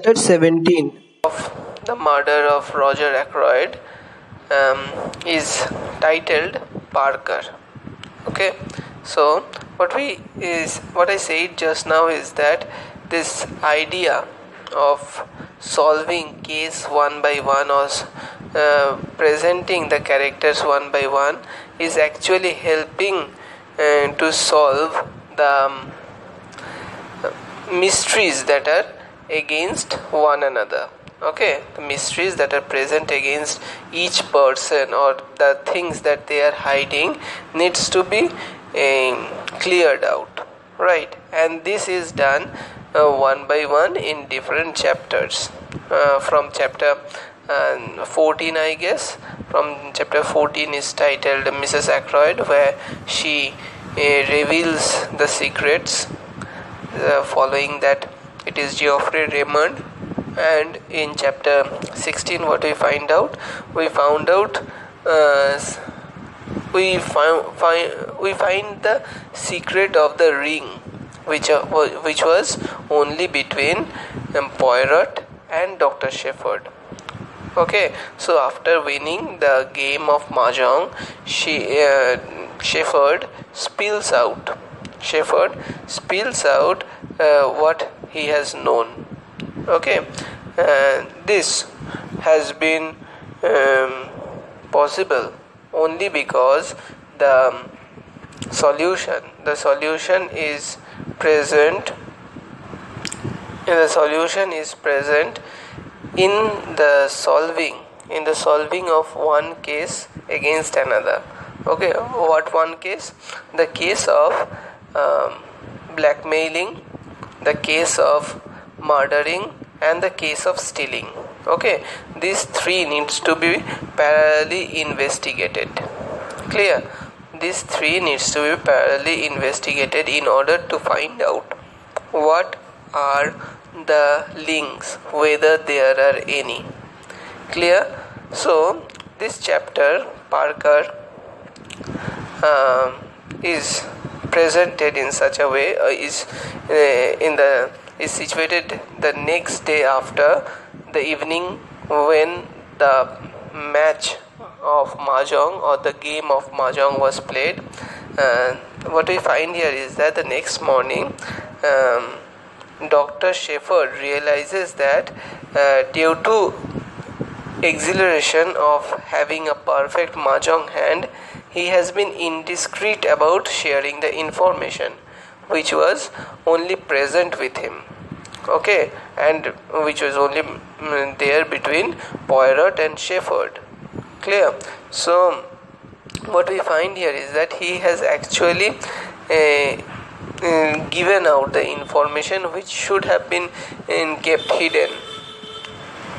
Chapter 17 of the murder of Roger Ackroyd um, is titled Parker. Okay, so what we is what I said just now is that this idea of solving case one by one or uh, presenting the characters one by one is actually helping uh, to solve the um, mysteries that are against one another. Okay? The mysteries that are present against each person or the things that they are hiding needs to be uh, cleared out. Right? And this is done uh, one by one in different chapters. Uh, from chapter uh, 14 i guess. From chapter 14 is titled mrs ackroyd where she uh, reveals the secrets uh, following that it is Geoffrey Raymond and in chapter 16 what we find out we found out uh, we find, find we find the secret of the ring which uh, which was only between um, Poirot and Dr. Sheppard okay so after winning the game of mahjong she uh, spills out Sheppard spills out uh, what he has known. Okay, uh, this has been um, possible only because the solution the solution is present the solution is present in the solving in the solving of one case against another okay what one case the case of um, blackmailing the case of murdering and the case of stealing. Okay? These three needs to be parallelly investigated. Clear? These three needs to be parallelly investigated in order to find out what are the links whether there are any. Clear? So this chapter parker uh, is presented in such a way uh, is uh, in the is situated the next day after the evening when the match of mahjong or the game of mahjong was played. Uh, what we find here is that the next morning um, dr sheppard realizes that uh, due to exhilaration of having a perfect mahjong hand he has been indiscreet about sharing the information which was only present with him. Okay? And which was only mm, there between Poirot and Sheppard. Clear? So what we find here is that he has actually uh, given out the information which should have been uh, kept hidden.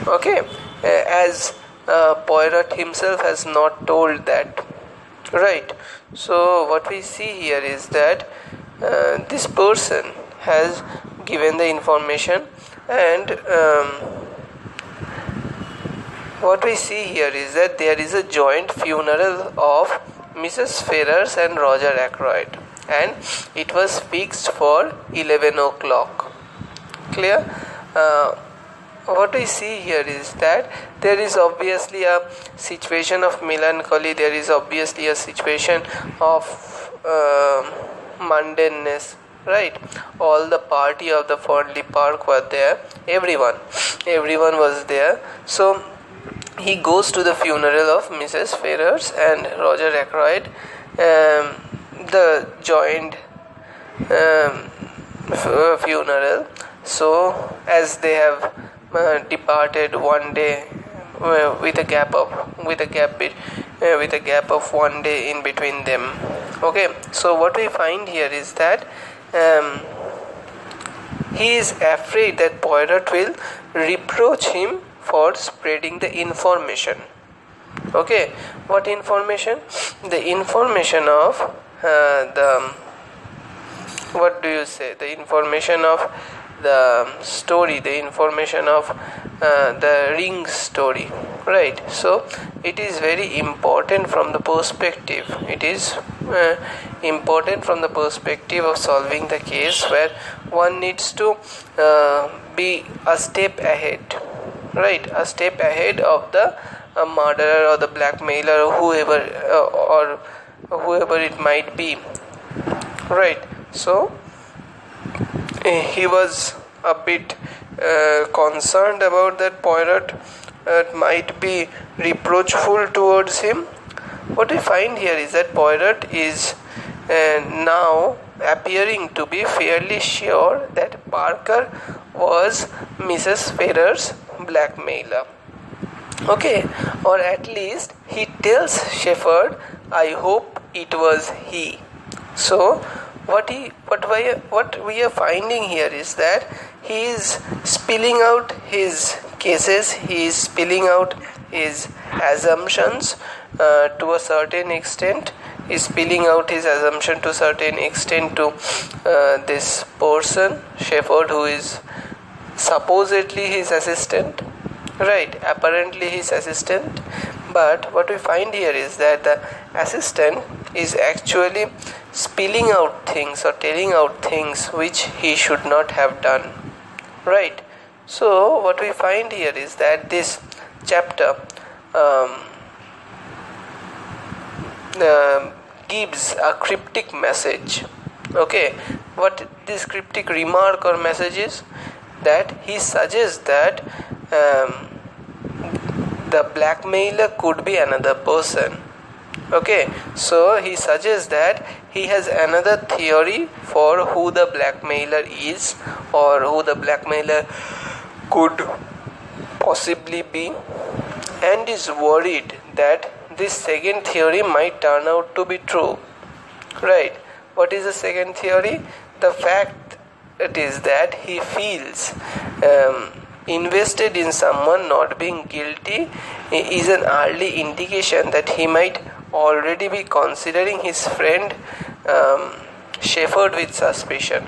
Okay? Uh, as uh, Poirot himself has not told that right so what we see here is that uh, this person has given the information and um, what we see here is that there is a joint funeral of Mrs. Ferrars and Roger Ackroyd and it was fixed for 11 o'clock clear uh, what we see here is that there is obviously a situation of melancholy there is obviously a situation of uh, mundaneness right all the party of the Fernly Park were there everyone everyone was there so he goes to the funeral of Mrs. Ferrars and Roger Ackroyd um, the joined um, funeral so as they have departed one day uh, with a gap of with a gap uh, with a gap of one day in between them. Okay so what we find here is that um, he is afraid that Poirot will reproach him for spreading the information. Okay what information? The information of uh, the what do you say? The information of the story the information of uh, the ring story right? So it is very important from the perspective. It is uh, important from the perspective of solving the case where one needs to uh, be a step ahead right? A step ahead of the uh, murderer or the blackmailer or whoever uh, or whoever it might be right? So he was a bit uh, concerned about that Poirot uh, might be reproachful towards him. What we find here is that Poirot is uh, now appearing to be fairly sure that Parker was Mrs. Ferrars' blackmailer. Okay, or at least he tells Sheppard, I hope it was he. So, what he what we what we are finding here is that he is spilling out his cases he is spilling out his assumptions uh, to a certain extent. Is spilling out his assumption to a certain extent to uh, this person sheppard who is supposedly his assistant. Right apparently his assistant. But what we find here is that the assistant is actually spilling out things or telling out things which he should not have done. Right. So what we find here is that this chapter um, uh, gives a cryptic message. Okay. What this cryptic remark or message is? That he suggests that um, the blackmailer could be another person okay so he suggests that he has another theory for who the blackmailer is or who the blackmailer could possibly be and is worried that this second theory might turn out to be true. Right. What is the second theory? The fact it is that he feels um, invested in someone not being guilty is an early indication that he might already be considering his friend um, Sheppard with suspicion.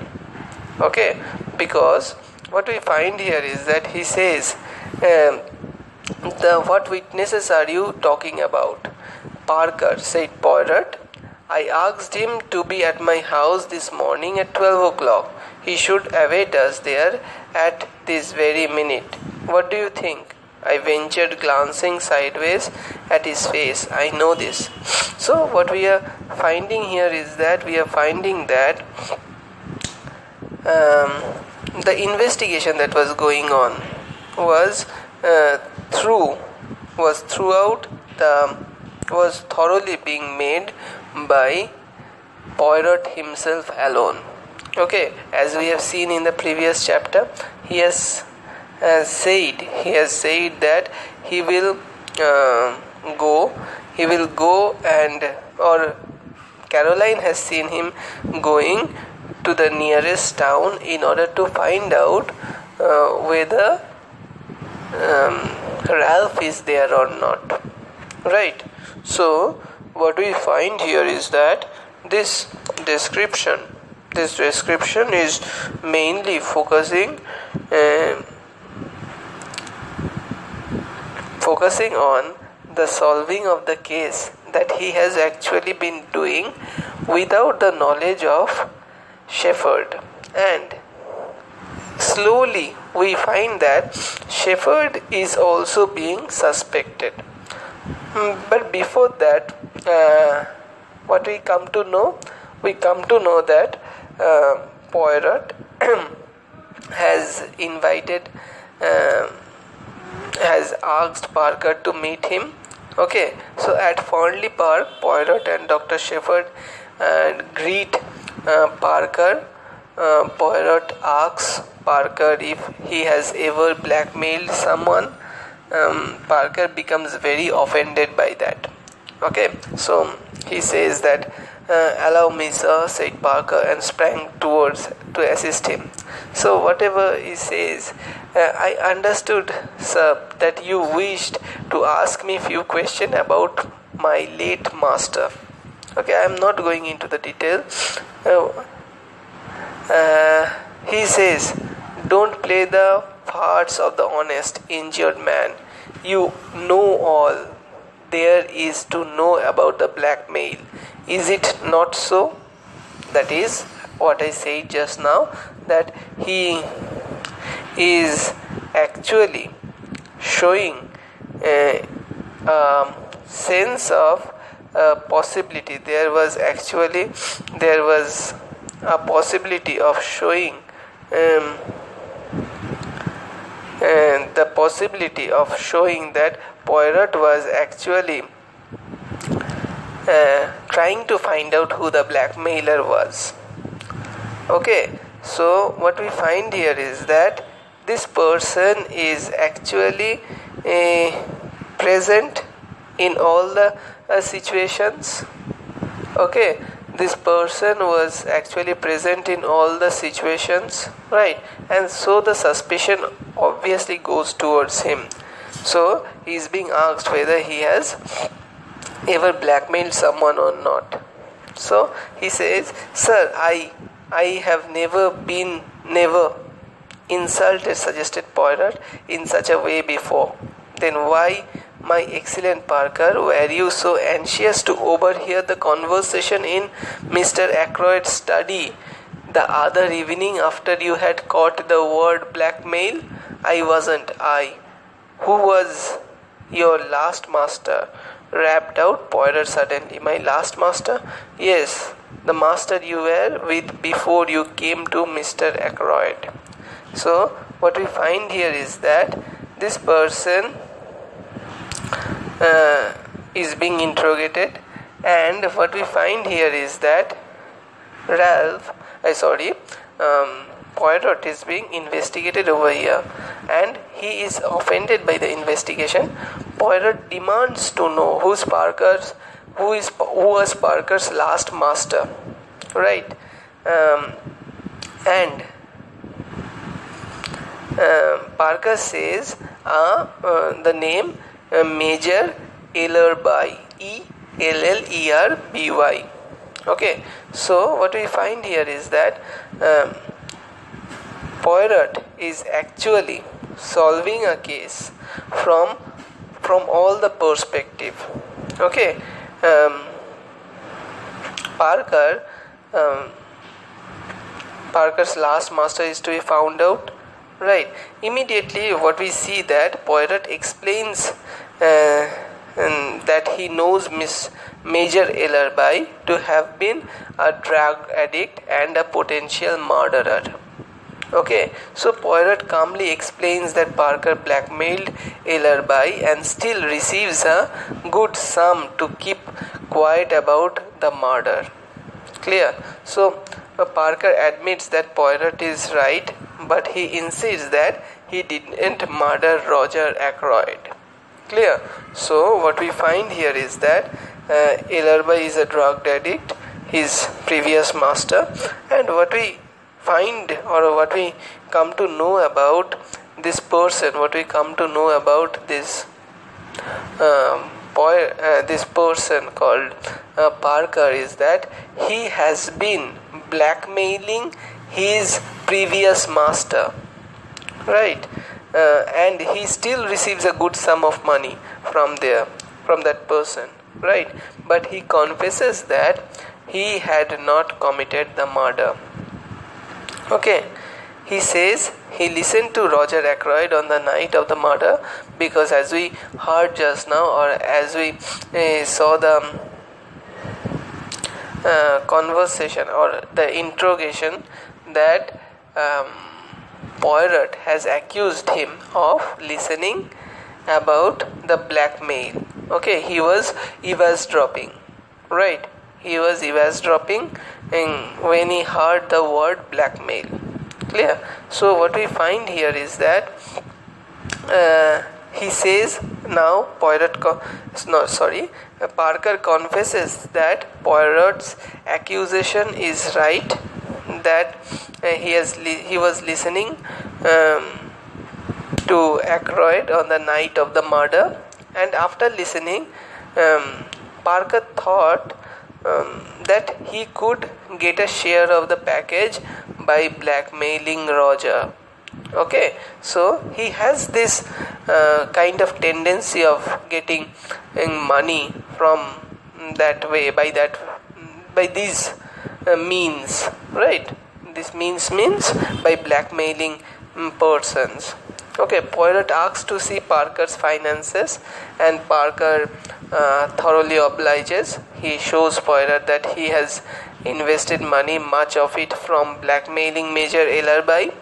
Okay, because what we find here is that he says, um, the what witnesses are you talking about? Parker said Poirot. I asked him to be at my house this morning at 12 o'clock. He should await us there at this very minute. What do you think? I ventured glancing sideways at his face. I know this. So, what we are finding here is that we are finding that um, the investigation that was going on was uh, through was throughout the was thoroughly being made by Poirot himself alone. Okay, as we have seen in the previous chapter, he has has said he has said that he will uh, go he will go and or caroline has seen him going to the nearest town in order to find out uh, whether um, ralph is there or not. Right. So what we find here is that this description this description is mainly focusing uh, focusing on the solving of the case that he has actually been doing without the knowledge of Sheppard. And slowly we find that Sheppard is also being suspected. Hmm, but before that, uh, what we come to know, we come to know that uh, Poirot has invited. Uh, has asked Parker to meet him. Okay, so at Fernly Park, Poirot and Dr. Sheppard uh, greet uh, Parker. Uh, Poirot asks Parker if he has ever blackmailed someone. Um, Parker becomes very offended by that. Okay, so he says that uh, allow me, sir, said Parker and sprang towards to assist him. So, whatever he says, uh, I understood, sir, that you wished to ask me few questions about my late master. Okay, I am not going into the detail. Uh, uh, he says, Don't play the parts of the honest, injured man. You know all there is to know about the blackmail. Is it not so? That is, what I said just now that he is actually showing a, a sense of a possibility there was actually there was a possibility of showing um, and the possibility of showing that Poirot was actually uh, trying to find out who the blackmailer was. Okay, so what we find here is that this person is actually uh, present in all the uh, situations. Okay, this person was actually present in all the situations, right? And so the suspicion obviously goes towards him. So he is being asked whether he has ever blackmailed someone or not. So he says, Sir, I I have never been never insulted, suggested Poirot, in such a way before. Then why, my excellent Parker, were you so anxious to overhear the conversation in Mr. Ackroyd's study the other evening after you had caught the word blackmail? I wasn't I. Who was your last master? rapped out Poirot suddenly. My last master? Yes, the master you were with before you came to Mr. Ackroyd. So, what we find here is that this person uh, is being interrogated, and what we find here is that Ralph, I uh, sorry, um, Poirot is being investigated over here and he is offended by the investigation. Poirot demands to know who's Parker's who is who was Parker's last master, right? Um, and uh, Parker says uh, uh, the name Major Ellerby, E L L E R B Y. Okay, so what we find here is that. Um, Poirot is actually solving a case from from all the perspective. Okay, um, Parker. Um, Parker's last master is to be found out. Right. Immediately, what we see that Poirot explains uh, that he knows Miss Major Ellerby to have been a drug addict and a potential murderer. Okay, so Poirot calmly explains that Parker blackmailed Ellerby and still receives a good sum to keep quiet about the murder. Clear? So Parker admits that Poirot is right, but he insists that he didn't murder Roger Ackroyd. Clear? So what we find here is that uh, Ellerby is a drug addict, his previous master, and what we find or what we come to know about this person, what we come to know about this um, boy, uh, this person called uh, Parker is that he has been blackmailing his previous master, right? Uh, and he still receives a good sum of money from there, from that person, right? But he confesses that he had not committed the murder Okay, he says he listened to Roger Ackroyd on the night of the murder because, as we heard just now, or as we uh, saw the uh, conversation or the interrogation, that um, Poirot has accused him of listening about the blackmail. Okay, he was eavesdropping, right? he was eavesdropping when he heard the word blackmail. Clear? So, what we find here is that uh, he says now Poirot, co- no, sorry, uh, Parker confesses that Poirot's accusation is right, that uh, he has li- he was listening um, to Ackroyd on the night of the murder, and after listening, um, Parker thought um, that he could get a share of the package by blackmailing Roger. Okay, so he has this uh, kind of tendency of getting money from that way by that by these uh, means right this means means by blackmailing mm, persons okay poirot asks to see parker's finances and parker uh, thoroughly obliges. He shows poirot that he has invested money much of it from blackmailing major ellerby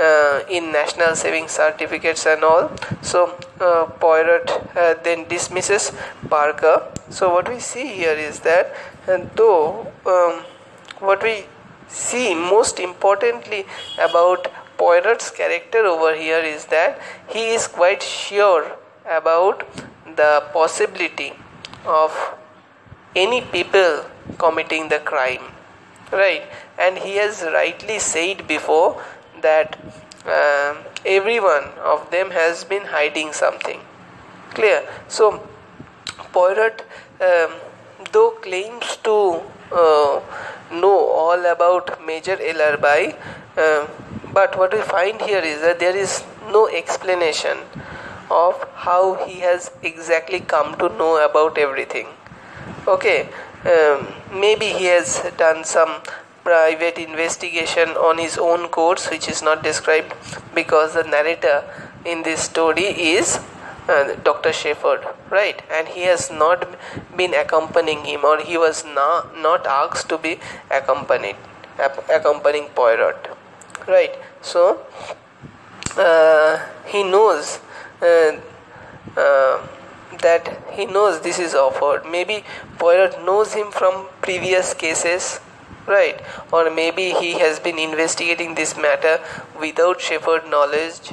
uh, in national saving certificates and all. So uh, poirot uh, then dismisses parker. So what we see here is that uh, though um, what we see most importantly about poirot's character over here is that he is quite sure about the possibility of any people committing the crime right? And he has rightly said before that uh, every one of them has been hiding something. Clear? So poirot um, though claims to uh, know all about major ellerby uh, but what we find here is that there is no explanation of how he has exactly come to know about everything okay um, maybe he has done some private investigation on his own course which is not described because the narrator in this story is uh, Dr. Sheppard, right? And he has not been accompanying him, or he was not not asked to be accompanied, accompanying Poirot, right? So uh, he knows uh, uh, that he knows this is offered. Maybe Poirot knows him from previous cases right or maybe he has been investigating this matter without sheppard knowledge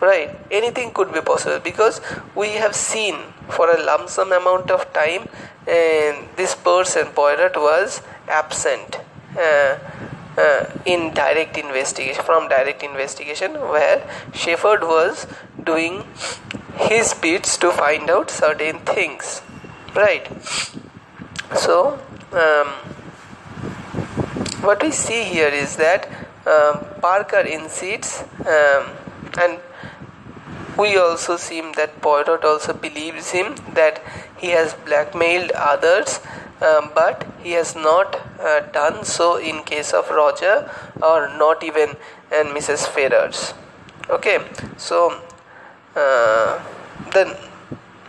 right anything could be possible because we have seen for a lump sum amount of time and this person poirot was absent uh, uh, in direct investigation from direct investigation where sheppard was doing his bits to find out certain things right? So um, what we see here is that um, Parker insists, um, and we also see that Poirot also believes him that he has blackmailed others, um, but he has not uh, done so in case of Roger or not even and Mrs. Ferrars. Okay, so uh, then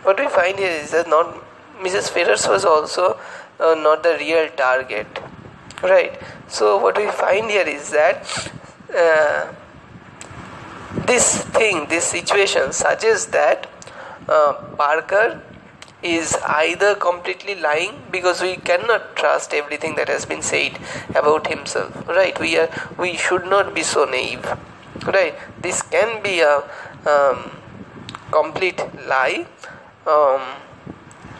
what we find here is that not Mrs. Ferrars was also uh, not the real target right so what we find here is that uh, this thing this situation suggests that uh, parker is either completely lying because we cannot trust everything that has been said about himself right we are we should not be so naive right this can be a um, complete lie um,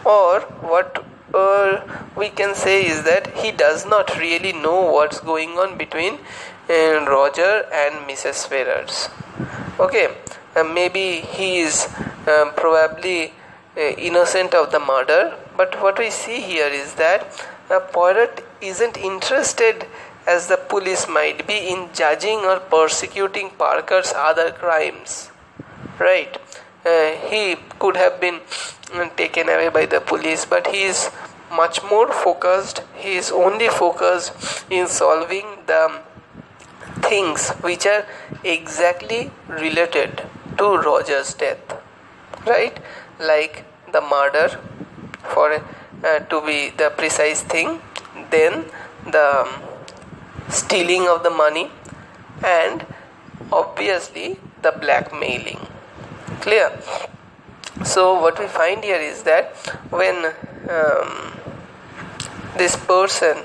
or what uh, we can say is that he does not really know what's going on between uh, Roger and Mrs. Ferrars. Okay, uh, maybe he is um, probably uh, innocent of the murder, but what we see here is that uh, Poirot isn't interested as the police might be in judging or persecuting Parker's other crimes. Right? Uh, he could have been taken away by the police, but he is much more focused. He is only focused in solving the things which are exactly related to Roger's death, right? Like the murder, for uh, to be the precise thing, then the stealing of the money, and obviously the blackmailing. Clear? so what we find here is that when um, this person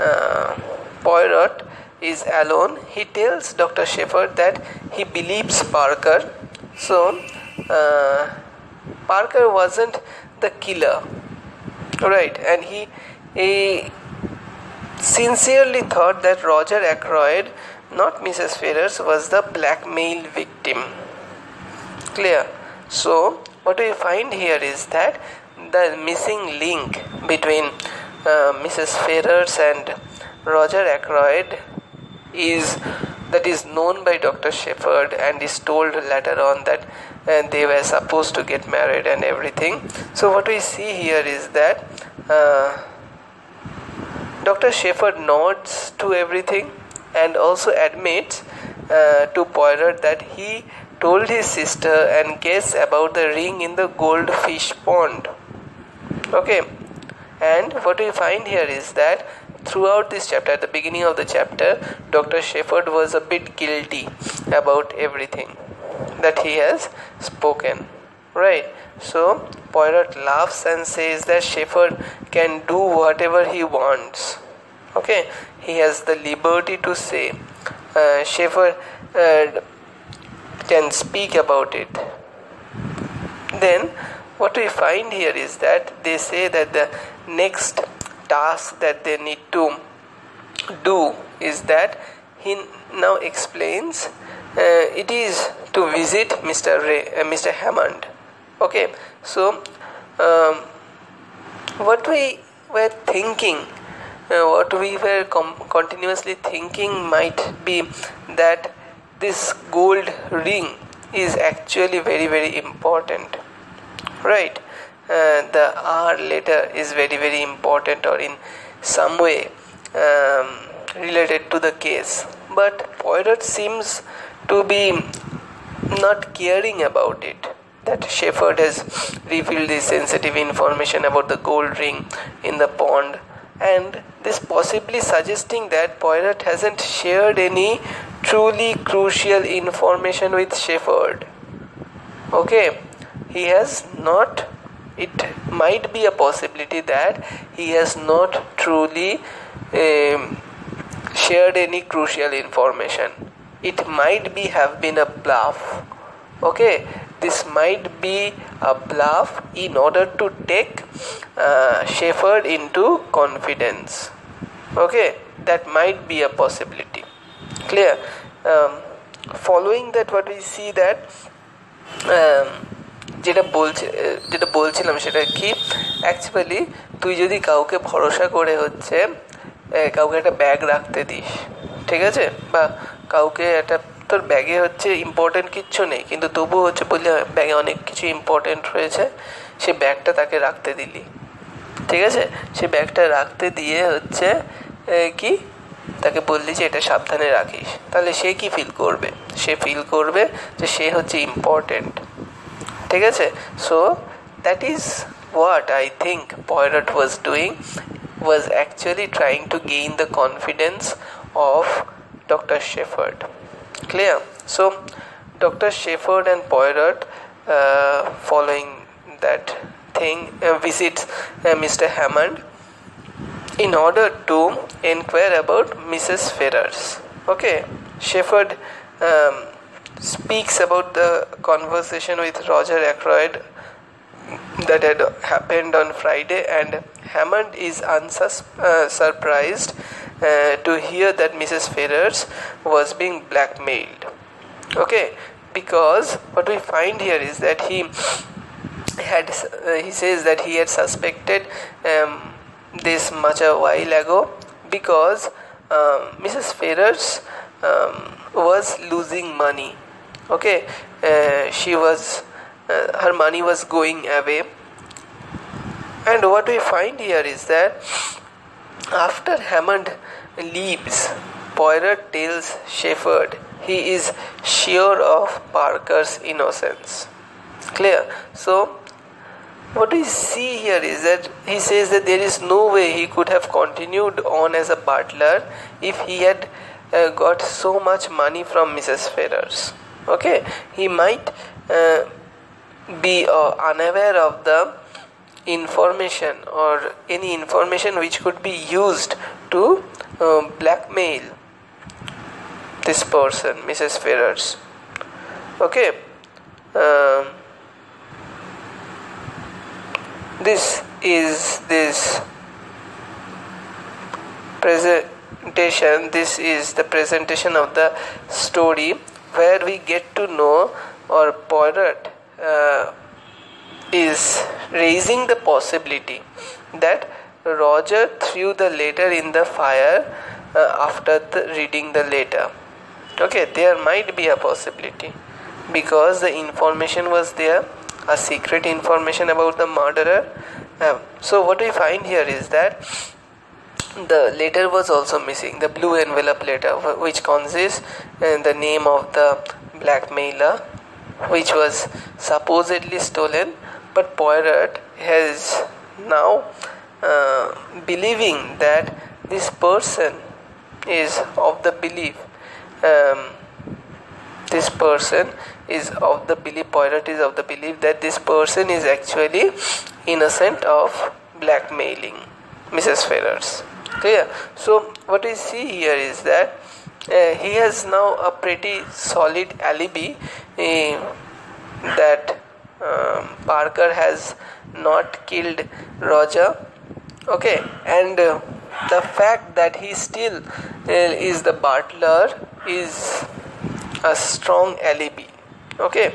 uh, Poirot is alone he tells Dr. Sheppard that he believes Parker so uh, Parker wasn't the killer right and he, he sincerely thought that Roger Ackroyd not Mrs. Ferrars was the blackmail victim clear so what we find here is that the missing link between uh, Mrs. Ferrars and Roger Ackroyd is that is known by Dr. Sheppard and is told later on that uh, they were supposed to get married and everything. So what we see here is that uh, Dr. Sheppard nods to everything and also admits uh, to Poirot that he told his sister and guess about the ring in the goldfish pond. Okay, and what we find here is that throughout this chapter, at the beginning of the chapter, Dr. Sheppard was a bit guilty about everything that he has spoken. Right, so Poirot laughs and says that Sheppard can do whatever he wants. Okay, he has the liberty to say. Uh, Sheppard uh, can speak about it. Then, what we find here is that they say that the next task that they need to do is that he now explains it is to visit Mr. Ray, uh, Mr. Hammond. Okay, so um, what we were thinking, uh, what we were com- continuously thinking might be that this gold ring is actually very very important, right? Uh, the R letter is very very important or in some way um, related to the case. But Poirot seems to be not caring about it. That Sheppard has revealed this sensitive information about the gold ring in the pond, and this possibly suggesting that Poirot hasn't shared any truly crucial information with Sheppard. Okay, he has not it might be a possibility that he has not truly um, shared any crucial information it might be have been a bluff okay this might be a bluff in order to take uh, Shepherd into confidence okay that might be a possibility clear um, following that what we see that um, যেটা বলছে যেটা বলছিলাম সেটা কি actually তুই যদি কাউকে ভরসা করে হচ্ছে কাউকে একটা ব্যাগ রাখতে দিস ঠিক আছে বা কাউকে একটা, তোর ব্যাগে হচ্ছে ইম্পর্টেন্ট কিচ্ছু নেই, কিন্তু তবুও হচ্ছে বললে ব্যাগে অনেক কিছু ইম্পর্টেন্ট রয়েছে, সে ব্যাগটা তাকে রাখতে দিলি। ঠিক আছে? সে ব্যাগটা রাখতে দিয়ে হচ্ছে কি? তাকে বললি যে এটা সাবধানে রাখিস। তাহলে সে কি ফিল করবে? সে ফিল করবে যে সে হচ্ছে ইম্পর্টেন্ট ঠিক আছে? So that is what I think Poirot was doing was actually trying to gain the confidence of Dr. Sheppard. Clear? So, Dr. Sheppard and Poirot, uh, following that thing, uh, visits uh, Mr. Hammond in order to inquire about Mrs. Ferrars. Okay, Sheppard um, speaks about the conversation with Roger Ackroyd that had happened on Friday, and Hammond is unsurprised uh, uh, to hear that Mrs. Ferrars was being blackmailed. Okay, because what we find here is that he had uh, he says that he had suspected um, this much a while ago because um, Mrs. Ferrars um, was losing money okay uh, she was uh, her money was going away and what we find here is that after Hammond leaves Poirot tells Sheppard he is sure of Parker's innocence. Clear? So what we see here is that he says that there is no way he could have continued on as a butler if he had uh, got so much money from Mrs. Ferrars okay? He might uh, be uh, unaware of the information or any information which could be used to uh, blackmail this person mrs ferrars okay um, this is this presentation this is the presentation of the story where we get to know or Poirot uh, is raising the possibility that Roger threw the letter in the fire uh, after the reading the letter. Okay, there might be a possibility because the information was there, a secret information about the murderer. Uh, so, what we find here is that the letter was also missing the blue envelope letter which consists in the name of the blackmailer which was supposedly stolen but Poirot has now uh, believing that this person is of the belief um, this person is of the belief Poirot is of the belief that this person is actually innocent of blackmailing Mrs. Ferrars clear so what we see here is that uh, he has now a pretty solid alibi uh, that um, Parker has not killed Roger okay and uh, the fact that he still uh, is the butler is a strong alibi okay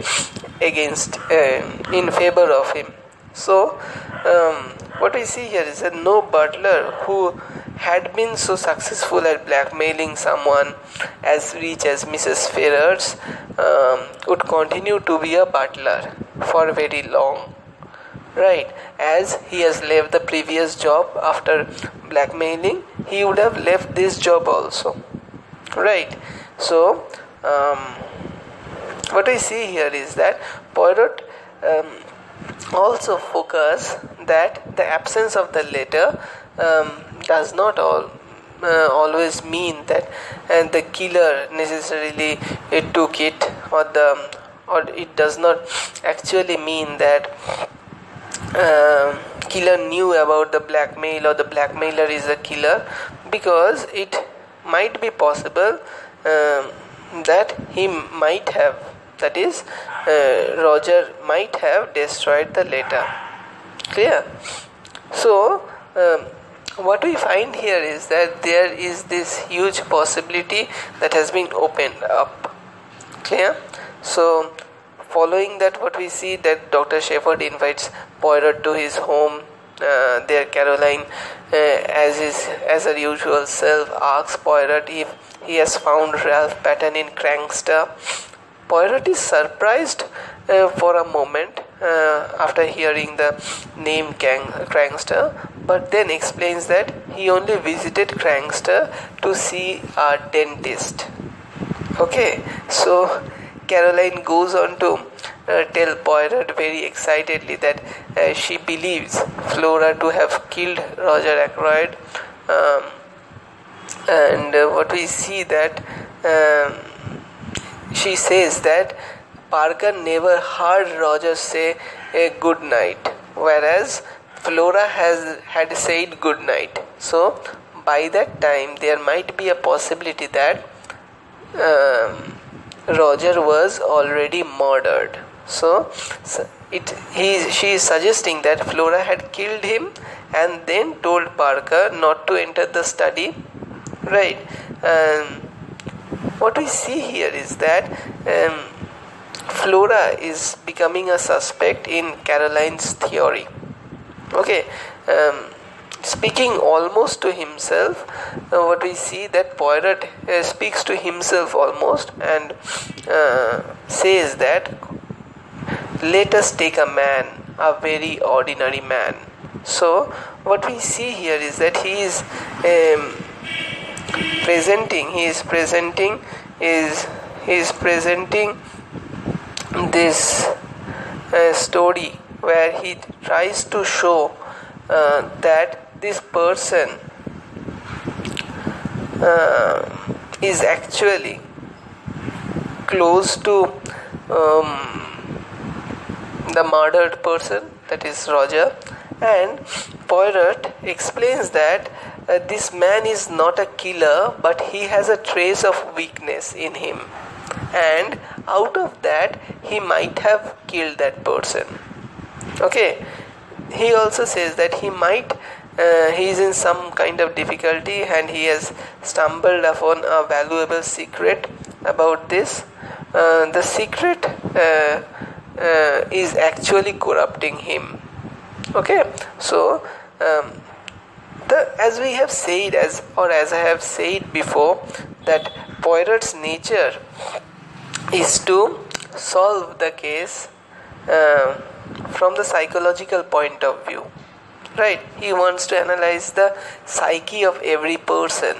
against uh, in favor of him so um, what we see here is that no butler who had been so successful at blackmailing someone as rich as Mrs. Ferrars um, would continue to be a butler for very long. Right, as he has left the previous job after blackmailing, he would have left this job also. Right, so um, what I see here is that Poirot um, also focus that the absence of the letter um, does not all uh, always mean that and the killer necessarily it took it or the or it does not actually mean that uh, killer knew about the blackmail or the blackmailer is a killer because it might be possible uh, that he might have that is uh, roger might have destroyed the letter. Clear? So um, what we find here is that there is this huge possibility that has been opened up. Clear so following that what we see that dr sheppard invites poirot to his home uh, there caroline uh, as is as her usual self asks poirot if he has found ralph Paton in crankster poirot is surprised uh, for a moment uh, after hearing the name Kang- crankster but then explains that he only visited Crankster to see a dentist. Okay, so Caroline goes on to uh, tell Poirot very excitedly that uh, she believes Flora to have killed Roger Ackroyd, um, and uh, what we see that um, she says that Parker never heard Roger say a good night, whereas Flora has had said good night. So by that time there might be a possibility that um, Roger was already murdered. So, it he she is suggesting that Flora had killed him and then told Parker not to enter the study. Right. Um, what we see here is that um, Flora is becoming a suspect in Caroline's theory okay um, speaking almost to himself. Uh, what we see that poirot uh, speaks to himself almost and uh, says that let us take a man a very ordinary man. So what we see here is that he is um, presenting he is presenting is he is presenting this uh, story where he tries to show uh, that this person uh, is actually close to um, the murdered person, that is Roger, and Poirot explains that uh, this man is not a killer but he has a trace of weakness in him, and out of that, he might have killed that person. Okay? He also says that he might uh, he is in some kind of difficulty and he has stumbled upon a valuable secret about this. Uh, the secret uh, uh is actually corrupting him. Okay so um, the as we have said as or as i have said before that poirot's nature is to solve the case uh, from the psychological point of view right? He wants to analyze the psyche of every person.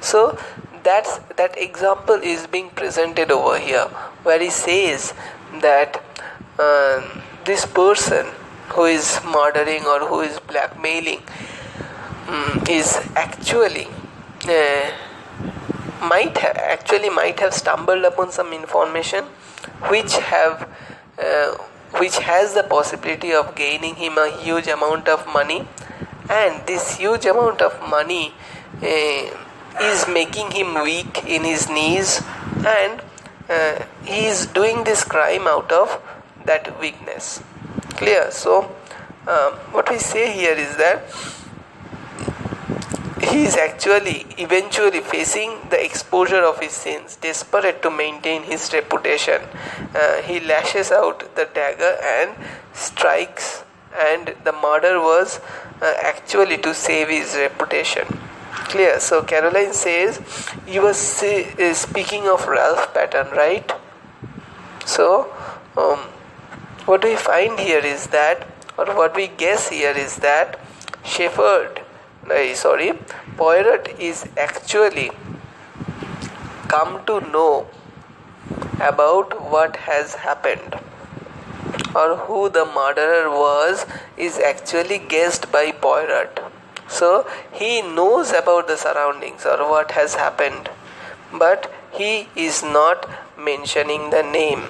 So that's that example is being presented over here where he says that uh, this person who is murdering or who is blackmailing um, is actually uh, might have actually might have stumbled upon some information which have uh, which has the possibility of gaining him a huge amount of money. And this huge amount of money uh, is making him weak in his knees. And uh, he is doing this crime out of that weakness. Clear? So um, what we say here is that he is actually eventually facing the exposure of his sins, desperate to maintain his reputation. Uh, he lashes out the dagger and strikes, and the murder was uh, actually to save his reputation. Clear. So Caroline says you were say, uh, speaking of Ralph Paton, right? So, um, what we find here is that, or what we guess here is that Sheppard uh, sorry Poirot is actually come to know about what has happened or who the murderer was is actually guessed by Poirot. So he knows about the surroundings or what has happened, but he is not mentioning the name.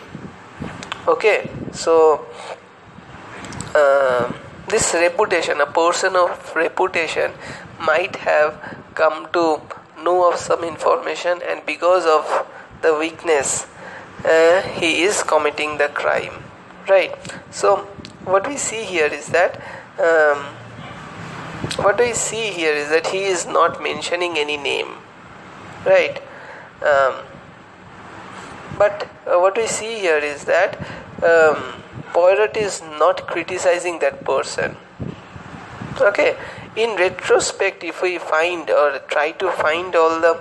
Okay, so uh, this reputation, a person of reputation, might have come to know of some information, and because of the weakness, uh, he is committing the crime. Right. So, what we see here is that. Um, what we see here is that he is not mentioning any name, right? Um, but uh, what we see here is that um, Poirot is not criticizing that person. Okay, in retrospect, if we find or try to find all the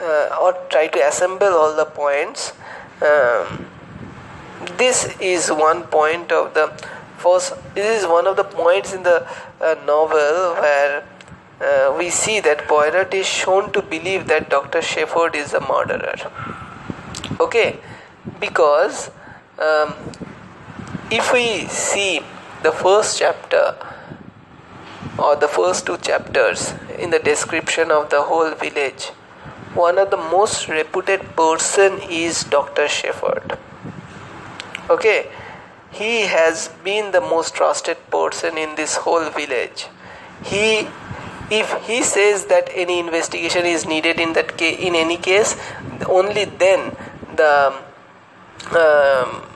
uh, or try to assemble all the points, um, this is one point of the first. This is one of the points in the uh, novel where uh, we see that Poirot is shown to believe that Dr. Sheppard is a murderer. Okay, because um, if we see the first chapter or the first two chapters in the description of the whole village one of the most reputed person is dr sheppard. Okay? He has been the most trusted person in this whole village. He if he says that any investigation is needed in that in any case only then the um,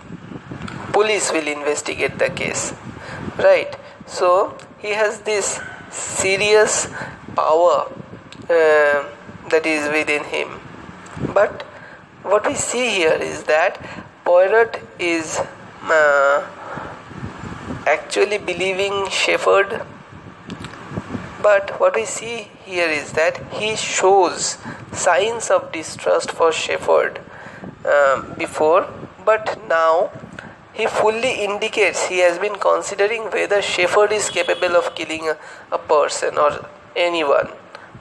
police will investigate the case. Right. So he has this serious power uh, that is within him. But what we see here is that Poirot is uh, actually believing Sheppard. But what we see here is that he shows signs of distrust for Sheppard uh, before. But now he fully indicates he has been considering whether Sheppard is capable of killing a, a person or anyone.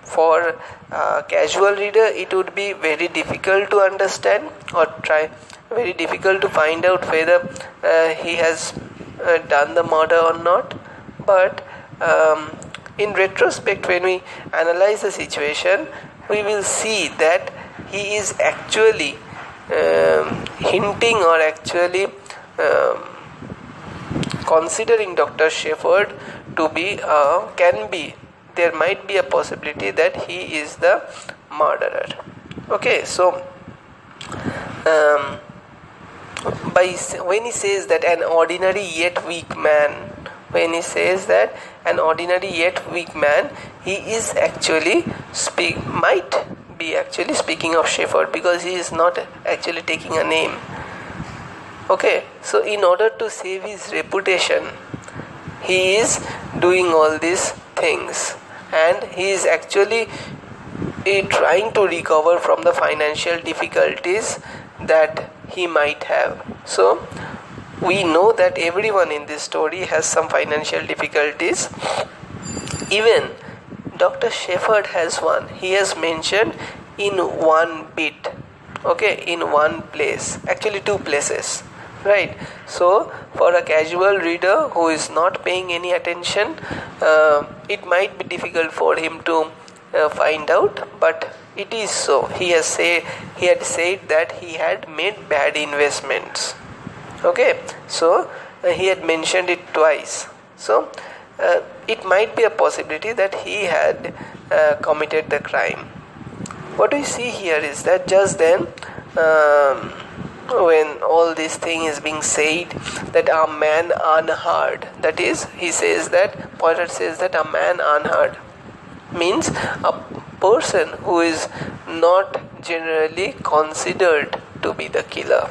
For a casual reader, it would be very difficult to understand or try very difficult to find out whether uh, he has uh, done the murder or not. But um, in retrospect, when we analyze the situation, we will see that he is actually um, hinting or actually considering Dr. Sheppard to be uh, can be there might be a possibility that he is the murderer. Okay, so um, by when he says that an ordinary yet weak man, when he says that an ordinary yet weak man, he is actually speak might be actually speaking of Sheppard because he is not actually taking a name okay so in order to save his reputation he is doing all these things. And he is actually uh, trying to recover from the financial difficulties that he might have. So we know that everyone in this story has some financial difficulties. Even Dr. Sheppard has one. He has mentioned in one bit, okay, in one place, actually, two places, right? So, for a casual reader who is not paying any attention, uh, it might be difficult for him to uh, find out, but it is so. He has say he had said that he had made bad investments. Okay, so uh, he had mentioned it twice. So uh, it might be a possibility that he had uh, committed the crime. What we see here is that just then, um, when all this thing is being said, that a man unheard, that is, he says that, Poirot says that a man unheard means a person who is not generally considered to be the killer.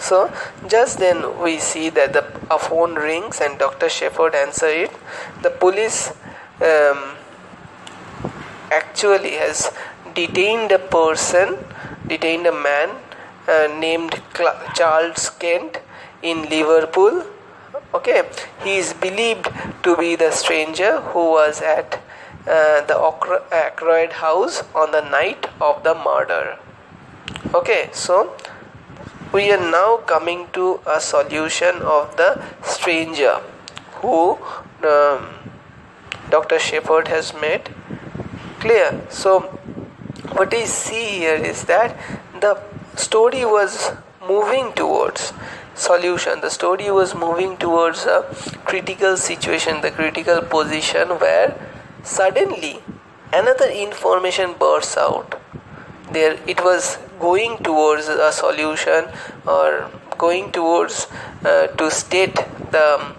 So just then we see that the a phone rings and Dr. Sheppard answer it. The police um, actually has detained a person, detained a man named Cl- Charles Kent in Liverpool. Okay, he is believed to be the stranger who was at uh, the Ackroyd house on the night of the murder. Okay, so we are now coming to a solution of the stranger who um, Dr. Sheppard has made clear. So, what we see here is that the story was moving towards solution. The story was moving towards a critical situation the critical position where suddenly another information bursts out. There it was going towards a solution or going towards uh, to state the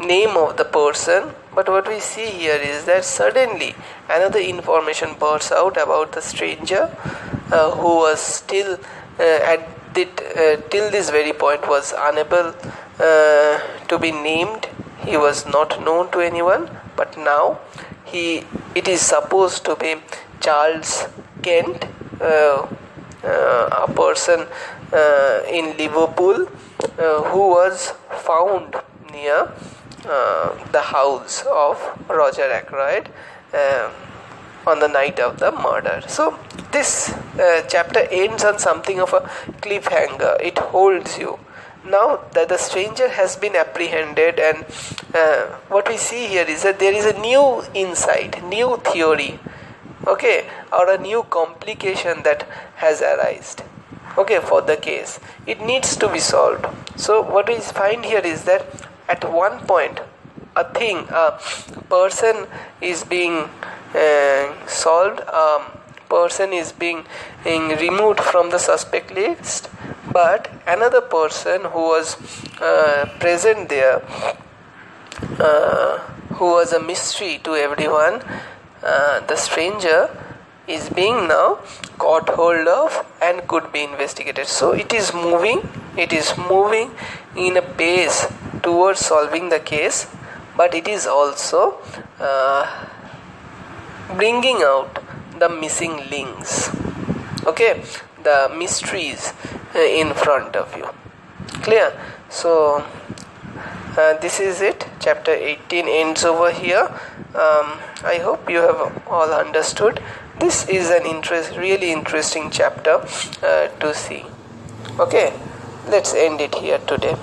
name of the person. But what we see here is that suddenly another information bursts out about the stranger uh, who was still at the, uh, till this very point was unable uh, to be named. He was not known to anyone but now he it is supposed to be charles kent uh, uh, a person uh, in Liverpool who was found near the house of Roger Ackroyd on the night of the murder. So, this uh, chapter ends on something of a cliffhanger, it holds you. Now that the stranger has been apprehended, and uh, what we see here is that there is a new insight, new theory okay or a new complication that has arisen okay for the case it needs to be solved so what we find here is that at one point a thing a person is being solved a person is being, being removed from the suspect list but another person who was uh, present there uh, who was a mystery to everyone uh, the stranger is being now caught hold of and could be investigated. So it is moving it is moving in a pace towards solving the case but it is also uh, bringing out the missing links okay? The mysteries uh, in front of you. Clear? So uh, this is it chapter 18 ends over here. Um, i hope you have all understood. This is an interest really interesting chapter uh, to see. Okay? Let's end it here today